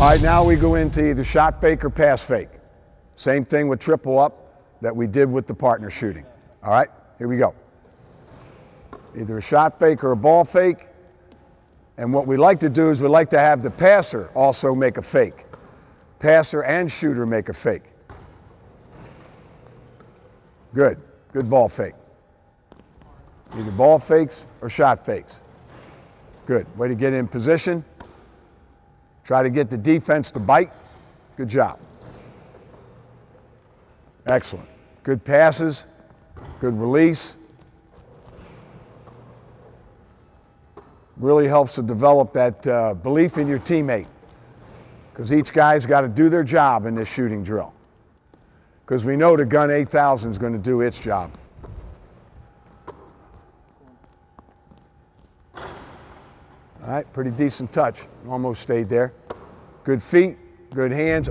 All right, now we go into either shot fake or pass fake. Same thing with triple up that we did with the partner shooting. All right, here we go. Either a shot fake or a ball fake. And what we like to do is we like to have the passer also make a fake. Passer and shooter make a fake. Good. Good ball fake. Either ball fakes or shot fakes. Good. Way to get in position. Try to get the defense to bite. Good job. Excellent. Good passes, good release. Really helps to develop that uh, belief in your teammate because each guy's got to do their job in this shooting drill. Because we know the gun 8000 is going to do its job. All right, pretty decent touch. Almost stayed there. Good feet, good hands.